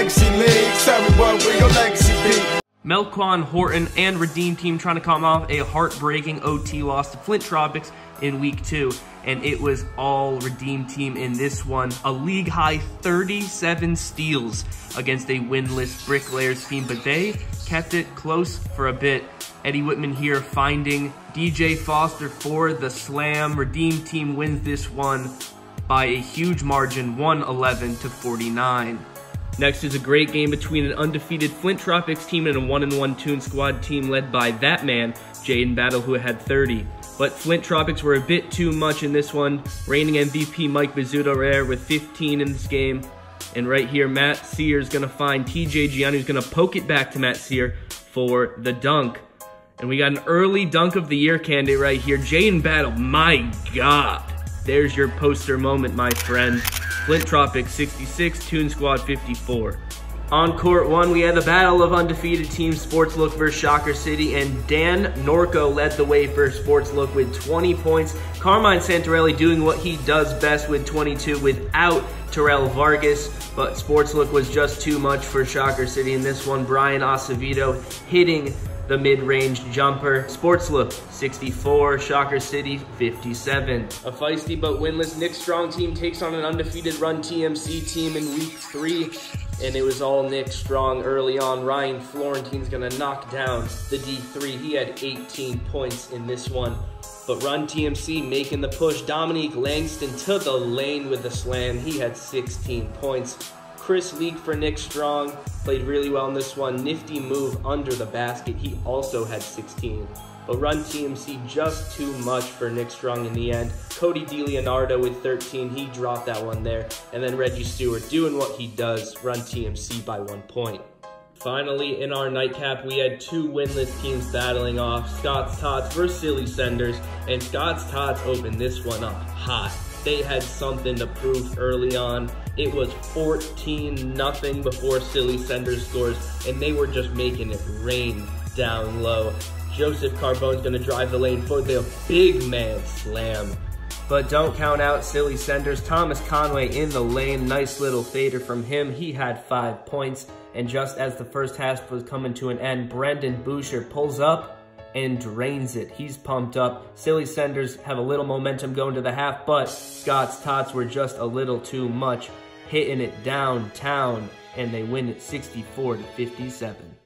legacy what will your legacy be? Melquan Horton and Redeem Team trying to come off a heartbreaking OT loss to Flint Tropics in week two. And it was all Redeem Team in this one. A league high 37 steals against a winless Bricklayers team, but they kept it close for a bit. Eddie Whitman here finding DJ Foster for the slam. Redeem Team wins this one by a huge margin, 111 to 49. Next is a great game between an undefeated Flint Tropics team and a 1-1 Toon Squad team led by that man, Jaden Battle, who had 30. But Flint Tropics were a bit too much in this one. Reigning MVP Mike Bizzuto Rare with 15 in this game. And right here, Matt Sear is going to find TJ Gianni, who's going to poke it back to Matt Sear for the dunk. And we got an early dunk of the year candidate right here. Jaden Battle, my God. There's your poster moment, my friend. Flint Tropic 66, Toon Squad 54. On court one, we had the battle of undefeated teams, Sports Look versus Shocker City, and Dan Norco led the way for Sports Look with 20 points. Carmine Santarelli doing what he does best with 22 without Terrell Vargas, but Sports Look was just too much for Shocker City in this one. Brian Acevedo hitting the mid-range jumper. Sports Look, 64. Shocker City, 57. A feisty but winless Nick Strong team takes on an undefeated Run TMC team in week three. And it was all Nick Strong early on. Ryan Florentine's gonna knock down the D3. He had 18 points in this one. But Run TMC making the push. Dominique Langston to the lane with the slam. He had 16 points. Chris Leak for Nick Strong played really well in this one. Nifty move under the basket. He also had 16. But Run TMC just too much for Nick Strong in the end. Cody DeLeonardo with 13. He dropped that one there. And then Reggie Stewart doing what he does. Run TMC by one point. Finally, in our nightcap, we had two winless teams battling off. Scott's Tots versus Silly Senders. And Scott's Tots opened this one up hot. They had something to prove early on. It was 14 nothing before Silly Sender scores, and they were just making it rain down low. Joseph Carbone's gonna drive the lane for the big man slam. But don't count out Silly Senders. Thomas Conway in the lane. Nice little fader from him. He had five points. And just as the first half was coming to an end, Brendan Boucher pulls up and drains it. He's pumped up. Silly Senders have a little momentum going to the half, but Scott's Tots were just a little too much, hitting it downtown, and they win it 64 to 57.